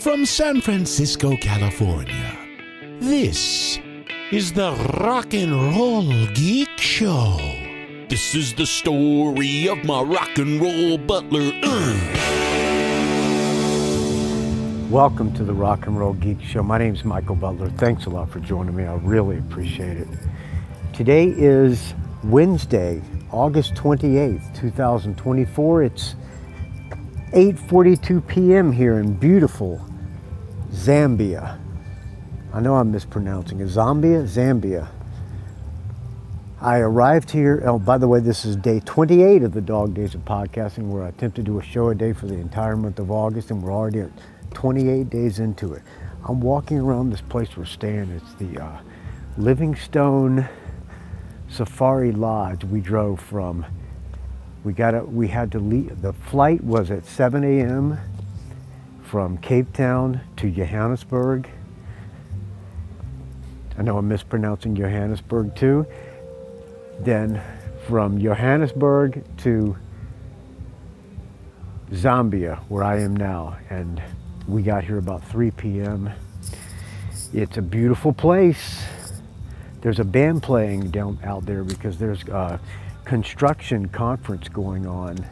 from San Francisco, California. This is the Rock and Roll Geek Show. This is the story of my rock and roll butler. Welcome to the Rock and Roll Geek Show. My name is Michael Butler. Thanks a lot for joining me. I really appreciate it. Today is Wednesday, August 28th, 2024. It's 8:42 p.m. here in beautiful Zambia. I know I'm mispronouncing it. Zambia, Zambia. I arrived here. Oh, by the way, this is day 28 of the Dog Days of Podcasting, where I attempt to do a show a day for the entire month of August, and we're already at 28 days into it. I'm walking around this place we're staying. It's the uh, Livingstone Safari Lodge. We drove from. We got it. We had to leave. The flight was at 7 a.m. from Cape Town to Johannesburg. I know I'm mispronouncing Johannesburg too. Then from Johannesburg to Zambia, where I am now, and we got here about 3 p.m. It's a beautiful place. There's a band playing down out there because there's a construction conference going on.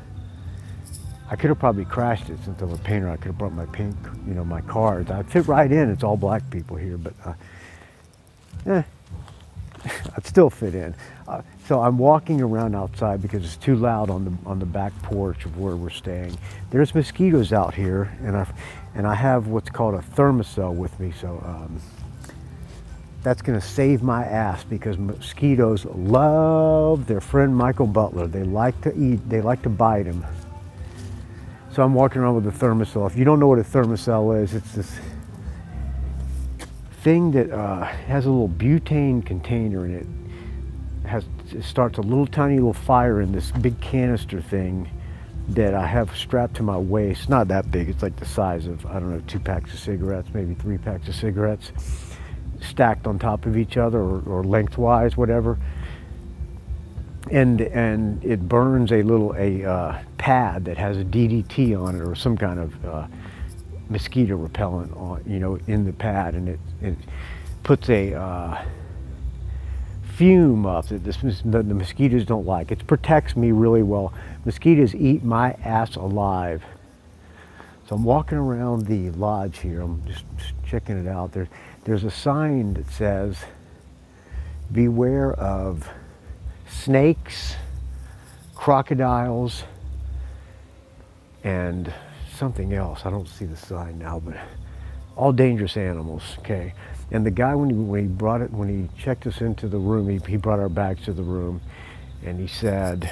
I could have probably crashed it since I'm a painter. I could have brought my paint, you know, my cards. I'd fit right in. It's all black people here, but uh, eh, I'd still fit in. Uh, so I'm walking around outside because it's too loud on the on the back porch of where we're staying. There's mosquitoes out here, and I and I have what's called a Thermacell with me, so um, that's going to save my ass because mosquitoes love their friend Michael Butler. They like to eat. They like to bite him. So I'm walking around with a Thermacell. If you don't know what a Thermacell is, it's this thing that uh, has a little butane container in it. it. Has it starts a little tiny little fire in this big canister thing that I have strapped to my waist. Not that big. It's like the size of I don't know two packs of cigarettes, maybe three packs of cigarettes, stacked on top of each other or, or lengthwise, whatever. And and it burns a little a uh, pad that has a DDT on it or some kind of uh, mosquito repellent on, you know, in the pad, and it, it puts a uh, fume up that this, the, the mosquitoes don't like. It protects me really well. Mosquitoes eat my ass alive. So I'm walking around the lodge here. I'm just, checking it out. There, there's a sign that says, beware of snakes, crocodiles, and something else. I don't see the sign now, but all dangerous animals, okay? And the guy, when he, when he brought it, when he checked us into the room, he, he brought our bags to the room, and he said,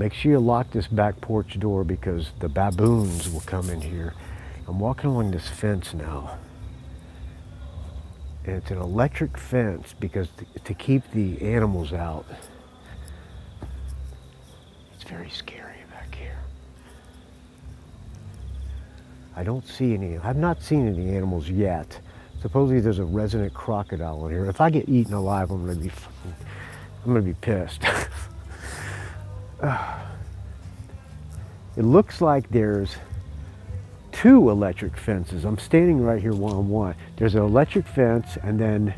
make sure you lock this back porch door because the baboons will come in here. I'm walking along this fence now. And it's an electric fence because to, to keep the animals out. It's very scary. Back here. I don't see any, I've not seen any animals yet. Supposedly there's a resident crocodile in here. If I get eaten alive, I'm gonna be, I'm gonna be pissed. it looks like there's two electric fences. I'm standing right here one on one. There's an electric fence and then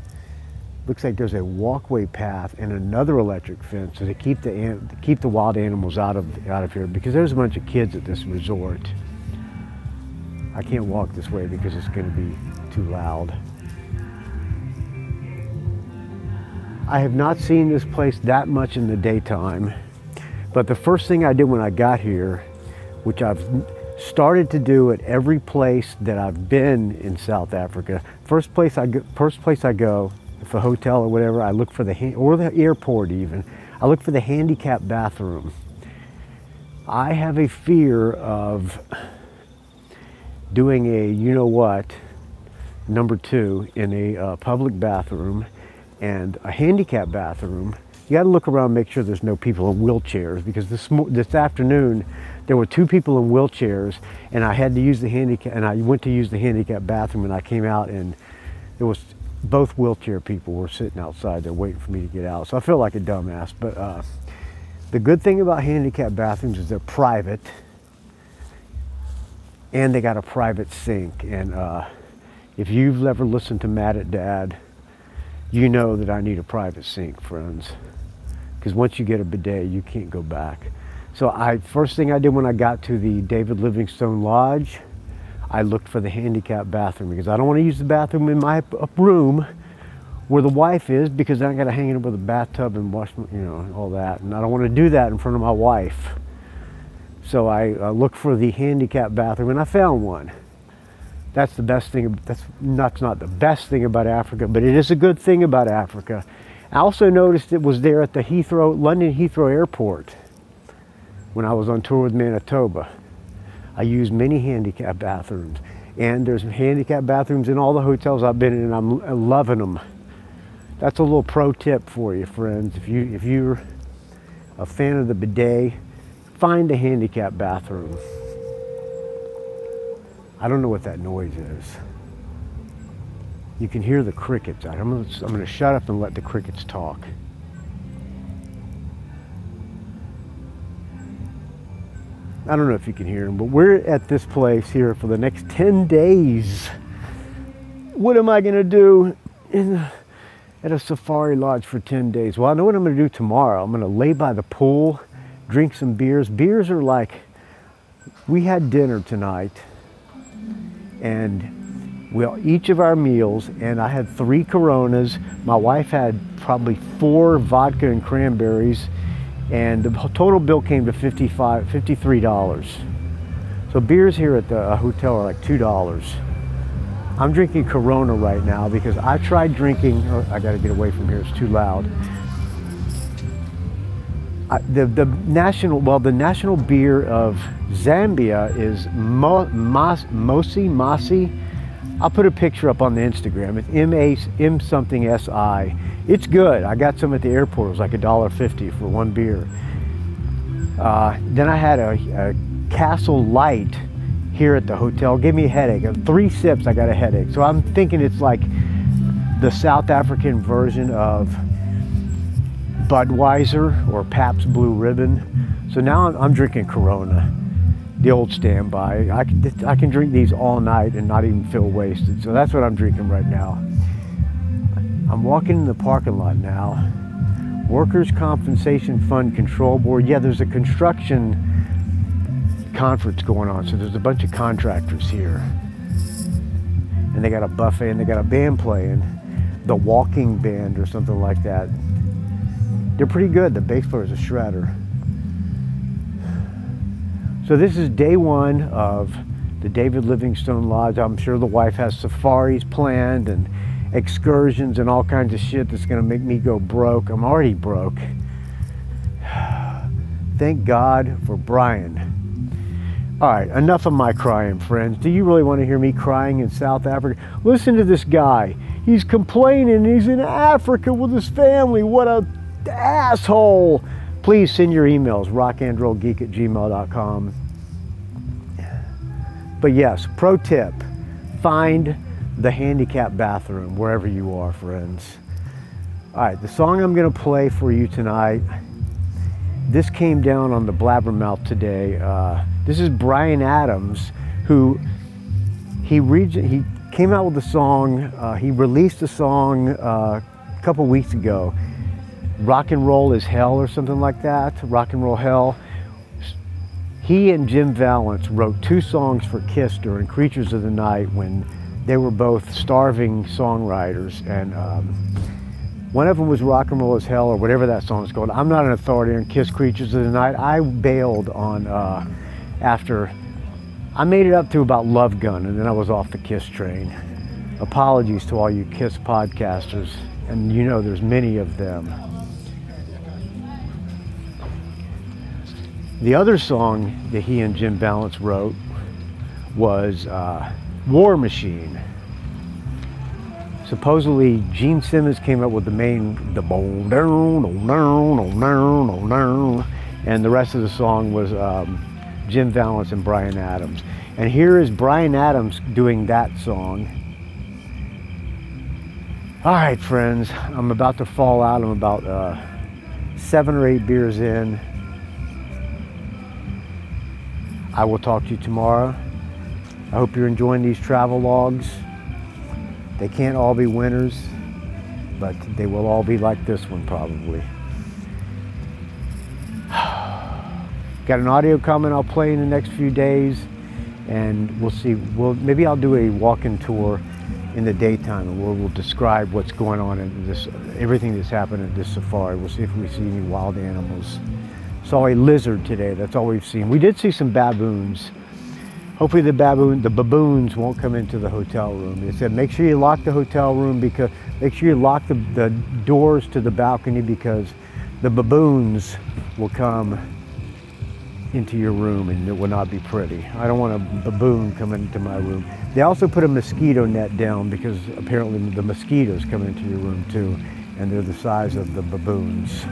looks like there's a walkway path and another electric fence to keep the to keep the wild animals out of out of here because there's a bunch of kids at this resort. I can't walk this way because it's going to be too loud. I have not seen this place that much in the daytime, but the first thing I did when I got here, which I've started to do at every place that I've been in South Africa, first place I go, first place I go, if a hotel or whatever, I look for the or the airport even, I look for the handicap bathroom. I have a fear of doing a you know what number two in a uh, public bathroom and a handicap bathroom you got to look around make sure there's no people in wheelchairs because this this afternoon there were two people in wheelchairs and I had to use the handicap and I went to use the handicap bathroom and I came out and it was both wheelchair people were sitting outside there waiting for me to get out so I felt like a dumbass but uh, the good thing about handicap bathrooms is they're private and they got a private sink. And uh, if you've ever listened to Mad at Dad, you know that I need a private sink, friends. Because once you get a bidet, you can't go back. So I first thing I did when I got to the David Livingstone Lodge, I looked for the handicap bathroom because I don't want to use the bathroom in my room where the wife is because I got to hang it with a bathtub and wash, you know, all that. And I don't want to do that in front of my wife. So I uh, looked for the handicap bathroom and I found one. That's the best thing. That's not, not the best thing about Africa, but it is a good thing about Africa. I also noticed it was there at the Heathrow, London Heathrow Airport when I was on tour with Manitoba. I used many handicap bathrooms. And there's handicap bathrooms in all the hotels I've been in and I'm uh, loving them. That's a little pro tip for you, friends. If, you, if you're a fan of the bidet, find a handicap bathroom. I don't know what that noise is. You can hear the crickets. I'm to, I'm to shut up and let the crickets talk. I don't know if you can hear them, but we're at this place here for the next 10 days. What am I going to do in, at a safari lodge for 10 days? Well, I know what I'm going to do tomorrow. I'm going to lay by the pool, drink some beers. Beers are like, we had dinner tonight and well, each of our meals, and I had three Coronas. My wife had probably four vodka and cranberries, and the total bill came to 55 $53. So beers here at the hotel are like $2. I'm drinking Corona right now because I tried drinking, oh, I gotta get away from here, it's too loud. I, the, the national, well, the national beer of Zambia is Mo, Mas, Mosi, Masi. I'll put a picture up on the Instagram. It's M-A, M something S-I. It's good. I got some at the airport. It was like a dollar fifty for one beer. Uh, then I had a, a, Castle Lite here at the hotel. Gave me a headache. Three sips, I got a headache. So I'm thinking it's like the South African version of Budweiser or Pabst Blue Ribbon. So now I'm, I'm drinking Corona, the old standby. I can, I can drink these all night and not even feel wasted. So that's what I'm drinking right now. I'm walking in the parking lot now. Workers' Compensation Fund Control Board. Yeah, there's a construction conference going on. So there's a bunch of contractors here. And they got a buffet and they got a band playing. The Walking Band or something like that. They're pretty good. The bass player is a shredder. So this is day one of the David Livingstone Lodge. I'm sure the wife has safaris planned and excursions and all kinds of shit that's gonna make me go broke. I'm already broke. Thank God for Brian. All right, enough of my crying, friends. Do you really want to hear me crying in South Africa? Listen to this guy. He's complaining he's in Africa with his family. What a asshole. Please send your emails, rockandrollgeek at gmail.com. But yes, pro tip, find the handicap bathroom wherever you are, friends. All right, the song I'm going to play for you tonight, this came down on the Blabbermouth today. Uh, this is Bryan Adams, who he he came out with a song, uh, he released a song uh, a couple weeks ago rock and roll is hell or something like that, rock and roll hell. He and Jim Vallance wrote two songs for Kiss during Creatures of the Night when they were both starving songwriters. And um, one of them was Rock and Roll is Hell or whatever that song is called. I'm not an authority on Kiss Creatures of the Night. I bailed on uh, after, I made it up to about Love Gun and then I was off the Kiss train. Apologies to all you Kiss podcasters, and you know there's many of them. The other song that he and Jim Vallance wrote was uh, War Machine. Supposedly, Gene Simmons came up with the main, the boom, down, down, down, down, and the rest of the song was um, Jim Vallance and Bryan Adams. And here is Bryan Adams doing that song. All right, friends, I'm about to fall out. I'm about uh, seven or eight beers in. I will talk to you tomorrow. I hope you're enjoying these travel logs. They can't all be winners, but they will all be like this one probably. Got an audio coming I'll play in the next few days, and we'll see. We'll maybe I'll do a walking tour in the daytime, and we'll, we'll describe what's going on in this, everything that's happened at this safari. We'll see if we see any wild animals. Saw a lizard today. That's all we've seen. We did see some baboons. Hopefully the baboon, the baboons won't come into the hotel room. They said make sure you lock the hotel room because make sure you lock the, the doors to the balcony because the baboons will come into your room and it will not be pretty. I don't want a baboon coming into my room. They also put a mosquito net down because apparently the mosquitoes come into your room too and they're the size of the baboons.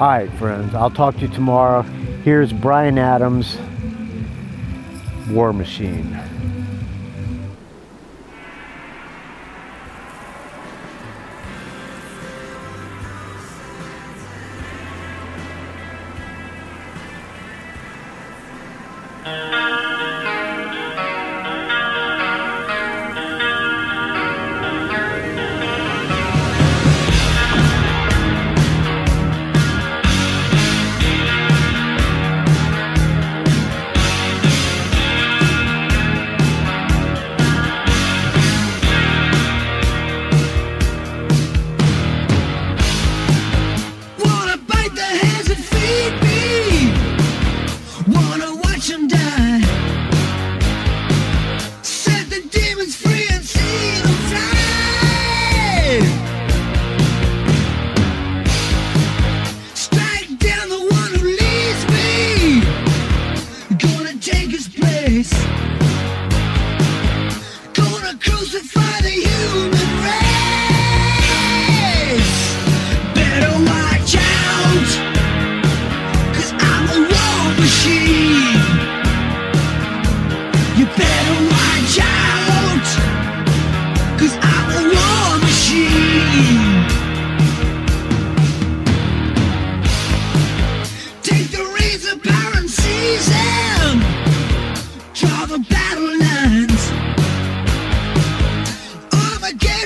All right, friends, I'll talk to you tomorrow. Here's Bryan Adams, War Machine. Armageddon's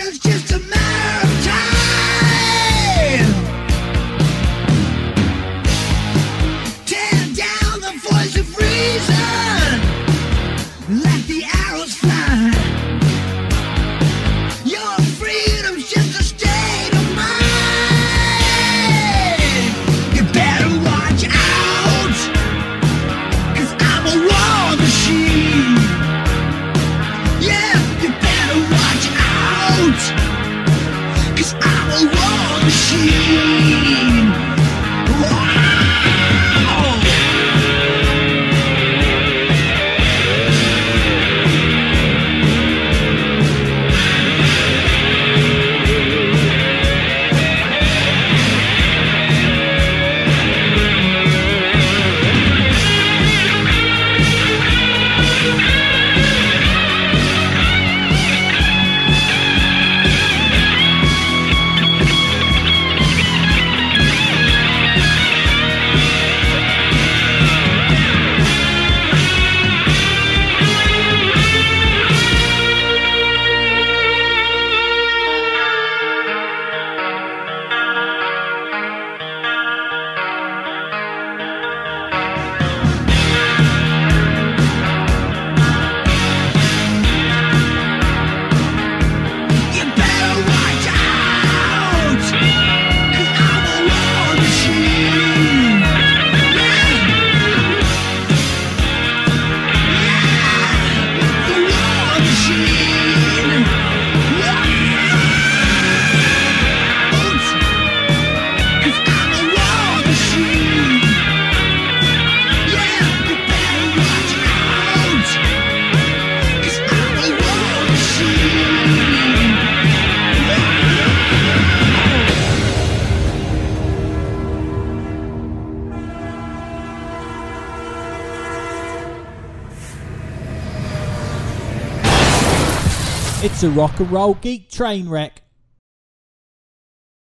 It's a rock and roll geek train wreck.